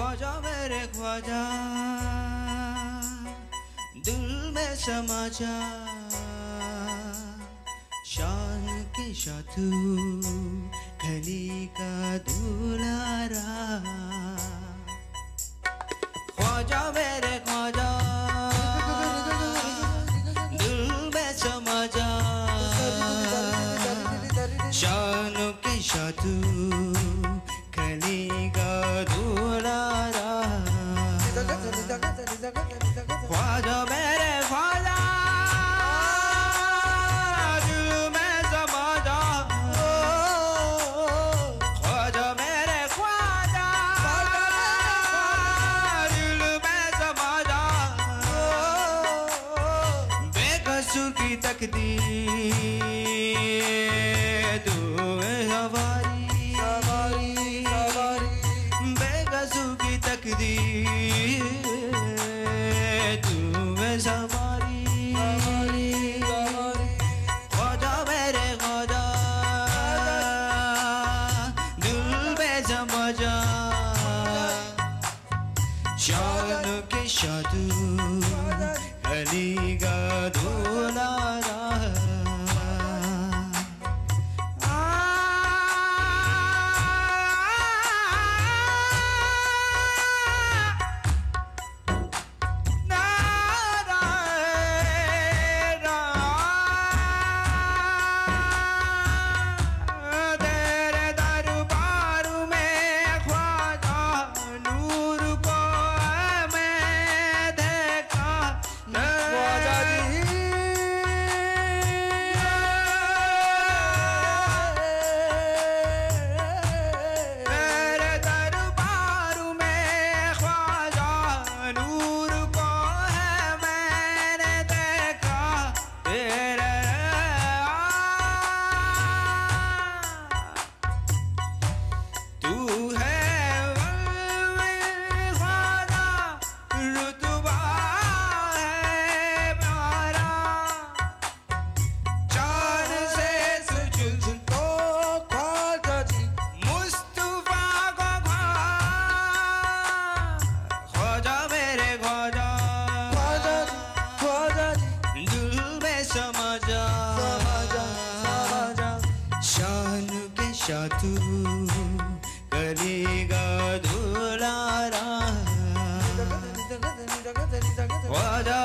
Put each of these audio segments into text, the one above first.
ख्वाजा, मेरे ख्वाजा। दिल में समा जा शान के शत्रु खली का दुलारा। ख्वाजा, मेरे ख्वाजा। दिल में समा जा शान के शातू की तकदीर तू हमारी बेगसू की तकदीर। तू सवारी हवारी जादू शतु करेगा दुलारा वादा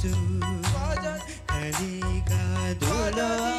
tu Heliga dolor